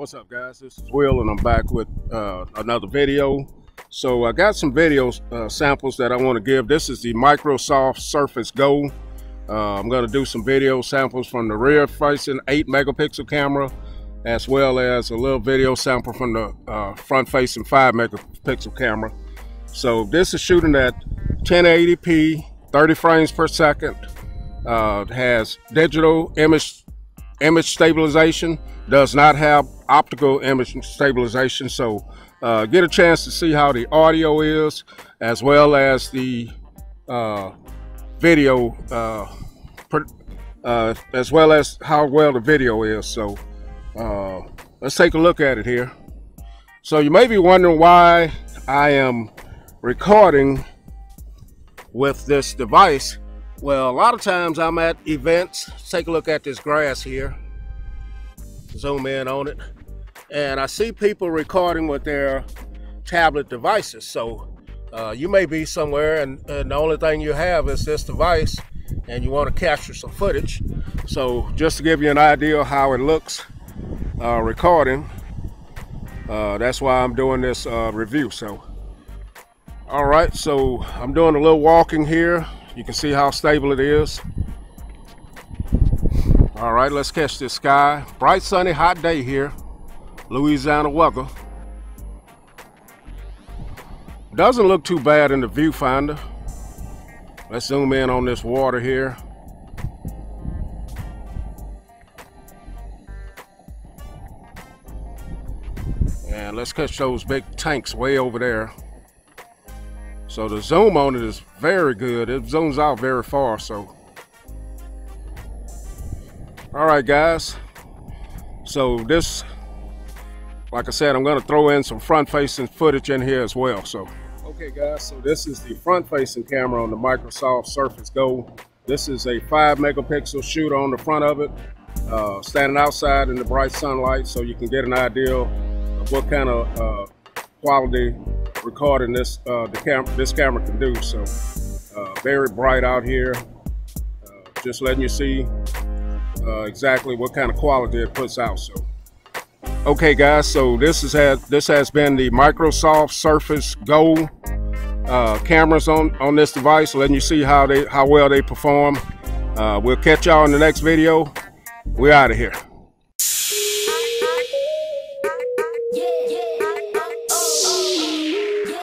What's up guys, this is Will and I'm back with uh, another video. So I got some video uh, samples that I want to give. This is the Microsoft Surface Go. Uh, I'm going to do some video samples from the rear facing 8 megapixel camera as well as a little video sample from the uh, front facing 5 megapixel camera. So this is shooting at 1080p, 30 frames per second. Uh, has digital image image stabilization, does not have optical image stabilization. So uh, get a chance to see how the audio is as well as the uh, video uh, uh as well as how well the video is. So uh, let's take a look at it here. So you may be wondering why I am recording with this device well, a lot of times I'm at events. take a look at this grass here. Zoom in on it. And I see people recording with their tablet devices. So uh, you may be somewhere and, and, the only thing you have is this device and you want to capture some footage. So just to give you an idea how it looks uh, recording, uh, that's why I'm doing this uh, review. So, all right, so I'm doing a little walking here you can see how stable it is. All right, let's catch this sky. Bright, sunny, hot day here. Louisiana weather. Doesn't look too bad in the viewfinder. Let's zoom in on this water here. And let's catch those big tanks way over there. So the zoom on it is very good. It zooms out very far, so. All right, guys. So this, like I said, I'm gonna throw in some front-facing footage in here as well, so. Okay, guys, so this is the front-facing camera on the Microsoft Surface Go. This is a five megapixel shooter on the front of it, uh, standing outside in the bright sunlight so you can get an idea of what kind of uh, quality recording this uh, the cam this camera can do. So uh, very bright out here. Uh, just letting you see uh, exactly what kind of quality it puts out. So okay, guys. So this has this has been the Microsoft Surface Go uh, cameras on on this device, letting you see how they how well they perform. Uh, we'll catch y'all in the next video. We're out of here.